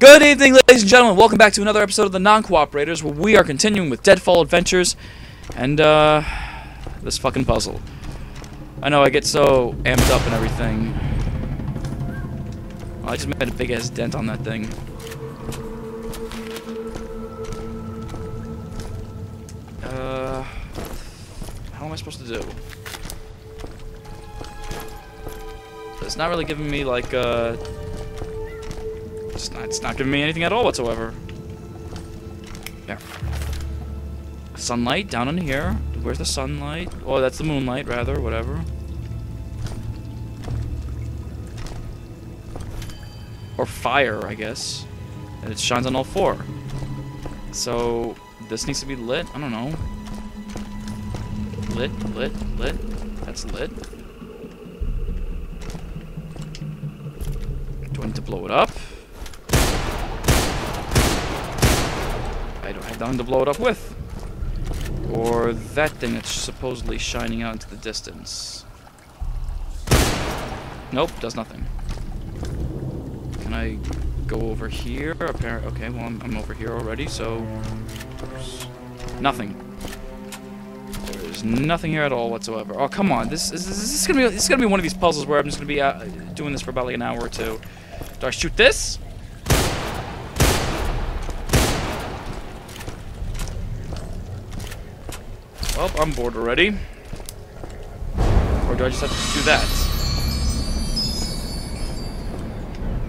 Good evening, ladies and gentlemen. Welcome back to another episode of the Non-Cooperators, where we are continuing with Deadfall Adventures, and, uh, this fucking puzzle. I know, I get so amped up and everything. Oh, I just made a big-ass dent on that thing. Uh, how am I supposed to do? It's not really giving me, like, uh... It's not, it's not giving me anything at all whatsoever. There. Sunlight down in here. Where's the sunlight? Oh, that's the moonlight, rather. Whatever. Or fire, I guess. And it shines on all four. So, this needs to be lit? I don't know. Lit, lit, lit. That's lit. Do I need to blow it up? I don't have nothing to blow it up with. Or that thing that's supposedly shining out into the distance. Nope, does nothing. Can I go over here? Appar okay, well, I'm, I'm over here already, so... Nothing. There's nothing here at all whatsoever. Oh, come on. This is this, is gonna be this is gonna be one of these puzzles where I'm just gonna be uh, doing this for about like an hour or two. Do I shoot this? Well, I'm bored already. Or do I just have to do that?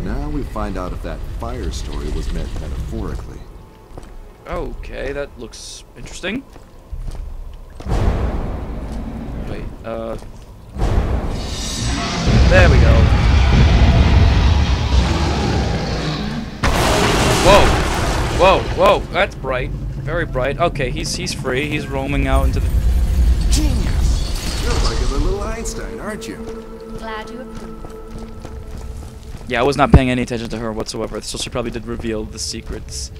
Now we find out if that fire story was meant metaphorically. Okay, that looks interesting. Wait, uh... There we go. Whoa! Whoa, whoa, that's bright. Very bright. Okay, he's he's free. He's roaming out into the... Genius! You're like a little Einstein, aren't you? Glad you approve. Yeah, I was not paying any attention to her whatsoever, so she probably did reveal the secrets.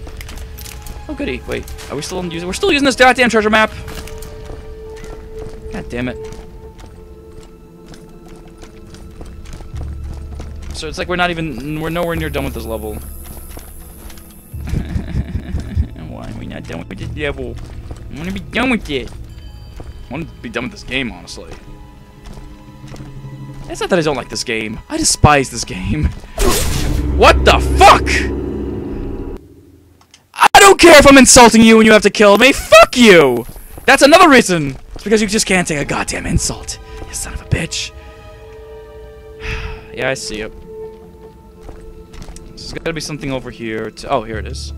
Oh goody, wait, are we still using- we're still using this goddamn treasure map! God damn it. So it's like we're not even- we're nowhere near done with this level. Not done with this level? I wanna be done with it! I wanna be done with this game, honestly. It's not that I don't like this game. I despise this game. What the fuck? I don't care if I'm insulting you and you have to kill me. Fuck you! That's another reason. It's because you just can't take a goddamn insult. You son of a bitch. yeah, I see it. There's gotta be something over here. To oh, here it is.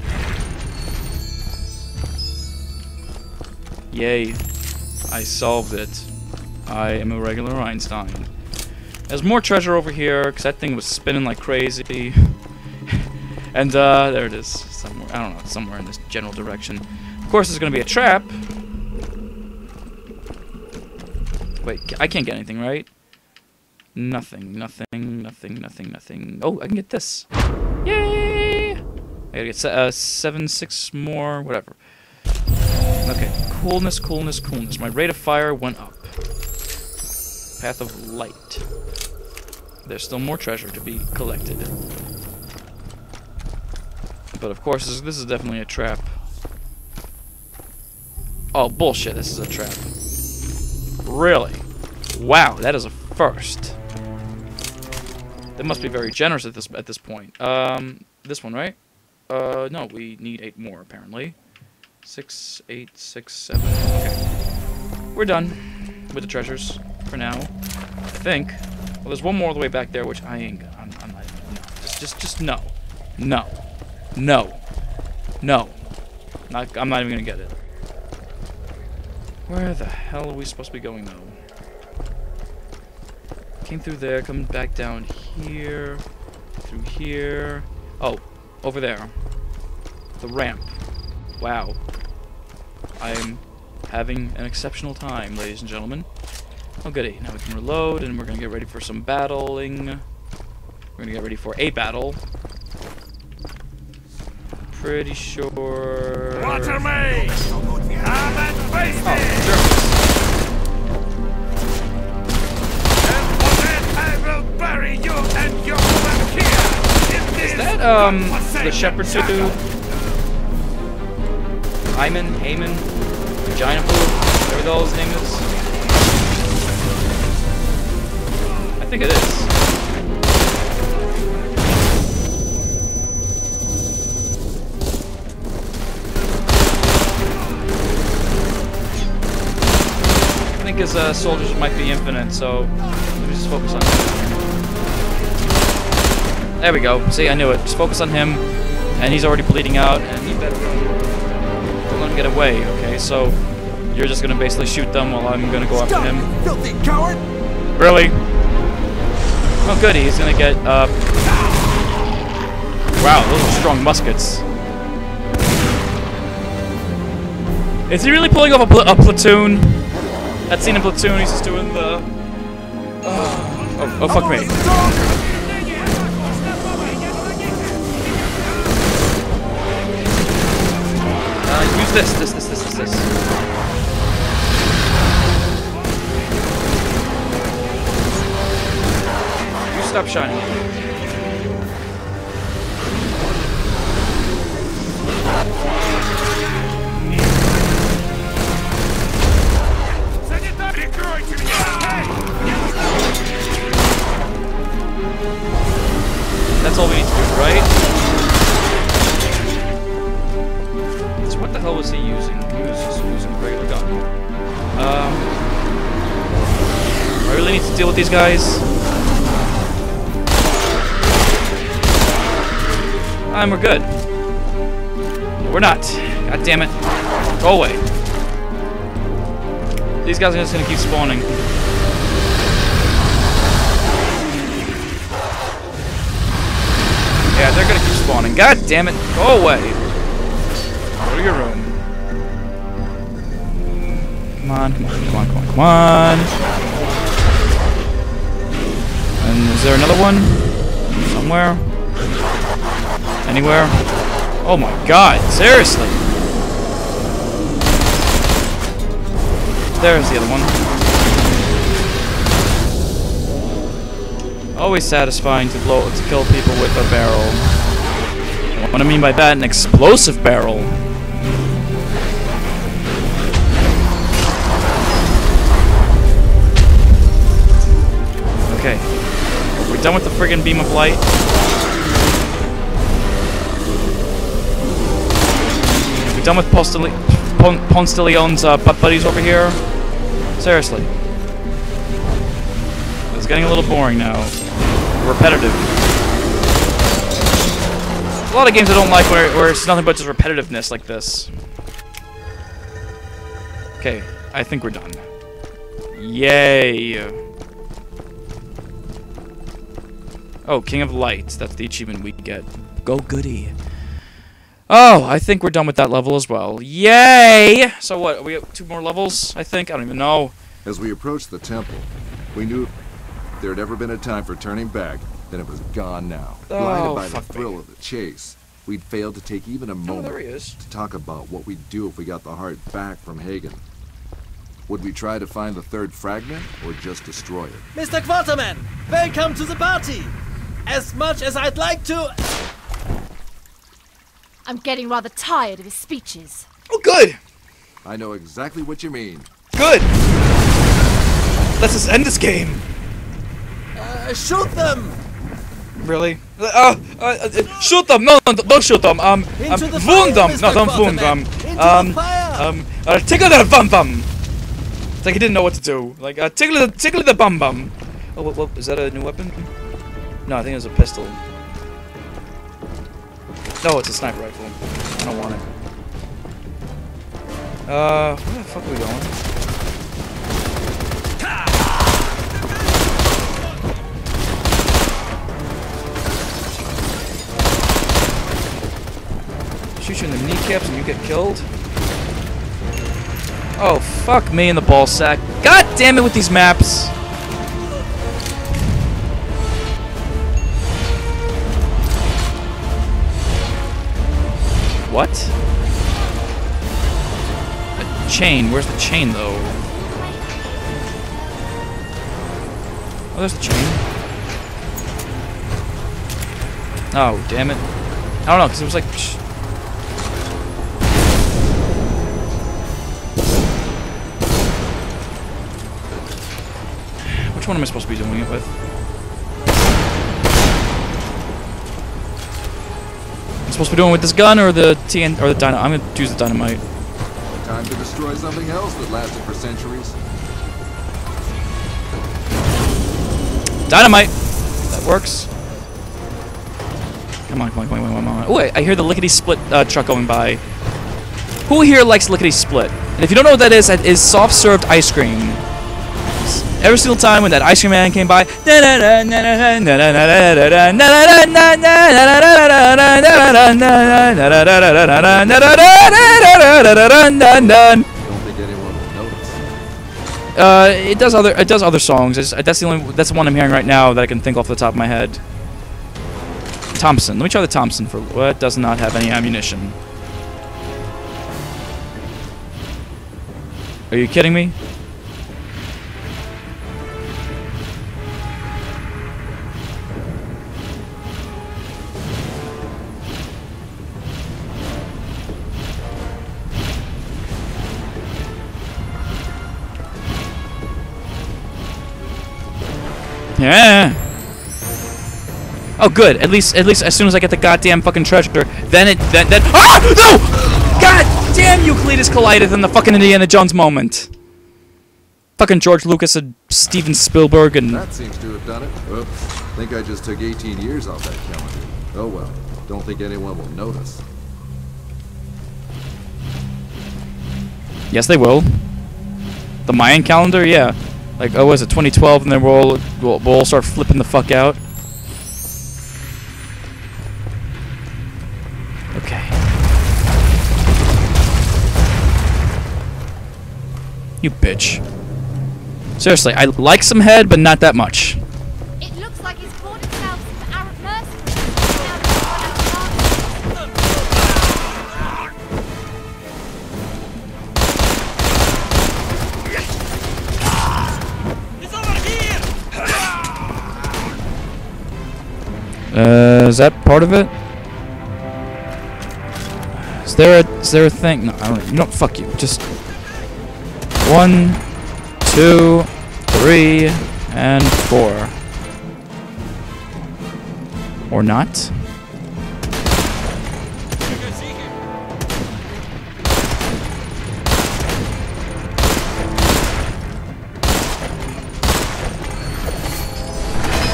Yay. I solved it. I am a regular Einstein. There's more treasure over here, because that thing was spinning like crazy. and, uh, there it is. Somewhere, I don't know, somewhere in this general direction. Of course, there's gonna be a trap. Wait, I can't get anything, right? Nothing, nothing, nothing, nothing, nothing. Oh, I can get this. Yay! I gotta get uh, seven, six more, whatever. Okay, coolness, coolness, coolness. My rate of fire went up. Path of light. There's still more treasure to be collected. But of course, this, this is definitely a trap. Oh, bullshit, this is a trap. Really? Wow, that is a first. That must be very generous at this at this point. Um, this one, right? Uh, no, we need eight more, apparently. Six, eight, six, seven. Okay. We're done with the treasures for now. I think. Well, there's one more all the way back there, which I ain't. I'm, I'm not. No. Just, just, just no, no, no, no. Not. I'm not even gonna get it. Where the hell are we supposed to be going, though? Came through there, coming back down here, through here. Oh, over there. The ramp. Wow. I'm having an exceptional time, ladies and gentlemen. Oh goody, now we can reload and we're gonna get ready for some battling. We're gonna get ready for a battle. Pretty sure... Water me! And face! Oh, sure. And for that I will bury you and your here Is that um the shepherd dude? Hyman, Heyman, Vagina Blue, whatever the hell his name is. I think it is. I think his uh, soldiers might be infinite, so let me just focus on him. There we go. See, I knew it. Just focus on him, and he's already bleeding out, and he better get away, okay? So you're just gonna basically shoot them while I'm gonna go after him. filthy coward! Really? Oh, goody. He's gonna get, uh... Wow, those are strong muskets. Is he really pulling off a, pl a platoon? That scene in Platoon, he's just doing the... oh, oh, fuck me. This, this, this, this, this, this. You stop shining That's all we need to do, right? Hell was he using? He was just using regular gun. Um, I really need to deal with these guys. And we're good. We're not. God damn it. Go away. These guys are just gonna keep spawning. Yeah, they're gonna keep spawning. God damn it. Go away. Your room. Come on, come on, come on, come on, come on. And is there another one? Somewhere? Anywhere? Oh my god, seriously. There's the other one. Always satisfying to blow to kill people with a barrel. What do I mean by that, an explosive barrel. Done with the friggin' beam of light. We're done with Ponce de Leon's uh, butt buddies over here. Seriously. It's getting a little boring now. Repetitive. A lot of games I don't like where, where it's nothing but just repetitiveness like this. Okay, I think we're done. Yay! Oh, King of Lights. That's the achievement we get. Go goody. Oh, I think we're done with that level as well. Yay! So what, are we have two more levels, I think? I don't even know. As we approached the temple, we knew there had ever been a time for turning back, then it was gone now. Oh, Blinded Oh, by the fuck me. thrill of the chase, we'd failed to take even a Oh, moment there he is. to talk about what we'd do if we got the heart back from Hagen. Would we try to find the third fragment, or just destroy it? Mr. Quatermain, welcome to the party. As much as I'd like to. I'm getting rather tired of his speeches. Oh, good! I know exactly what you mean. Good! Let's just end this game. Uh, shoot them! Really? Uh, uh, uh, shoot them! No, no, don't shoot them. Um, um the wound them! Mr. No, don't wound them. Um, the um, uh, tickle their bum bum. It's like he didn't know what to do. Like, uh, tickle, the- tickle the bum bum. Oh, what, what, is that a new weapon? No, I think it was a pistol. No, it's a sniper rifle. I don't want it. Uh, where the fuck are we going? Shoot you in the kneecaps and you get killed? Oh, fuck me in the ball sack. God damn it with these maps! What? A chain. Where's the chain, though? Oh, there's the chain. Oh, damn it. I don't know, because it was like... Which one am I supposed to be doing it with? I'm supposed to be doing with this gun or the TN or the dynamite? I'm gonna use the dynamite. Time to destroy something else that lasted for centuries. Dynamite! That works. Come on, come on, come on, come on, come on. Oh, I, I hear the lickety split uh, truck going by. Who here likes lickety split? And if you don't know what that is, that is soft served ice cream. Every single time when that ice cream man came by. Uh, it does other it does other songs. It's, that's the only that's the one I'm hearing right now that I can think off the top of my head. Thompson. Let me try the Thompson for what does not have any ammunition. Are you kidding me? Yeah. Oh, good. At least, at least, as soon as I get the goddamn fucking treasure, then it, then, then. Ah! No! God damn you, Cletus Collided in the fucking Indiana Jones moment. Fucking George Lucas and Steven Spielberg and. That seems to have done it. Oops. Think I just took 18 years off that calendar. Oh well. Don't think anyone will notice. Yes, they will. The Mayan calendar, yeah. Like, oh, was it 2012, and then we'll we'll, we'll start flipping the fuck out. Okay. You bitch. Seriously, I like some head, but not that much. Is that part of it? Is there a is there a thing? No, I don't. Fuck you. Just one, two, three, and four, or not?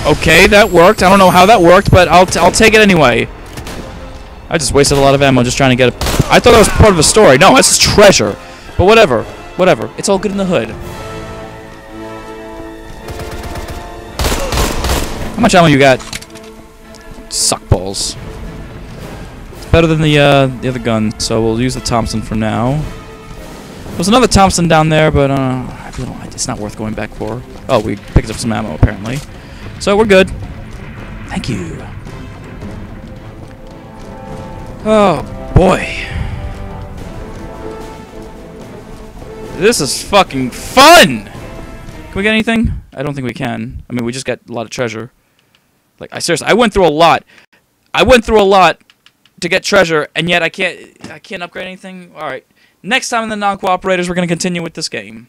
Okay, that worked. I don't know how that worked, but I'll t I'll take it anyway. I just wasted a lot of ammo just trying to get a. I thought that was part of the story. No, this is treasure. But whatever, whatever. It's all good in the hood. How much ammo you got? Suck balls. It's better than the uh, the other gun, so we'll use the Thompson for now. There's another Thompson down there, but uh, it's not worth going back for. Oh, we picked up some ammo apparently, so we're good. Thank you. Oh boy. This is fucking fun! Can we get anything? I don't think we can. I mean, we just got a lot of treasure. Like, I seriously, I went through a lot. I went through a lot to get treasure, and yet I can't, I can't upgrade anything. All right. Next time in the non-cooperators, we're gonna continue with this game.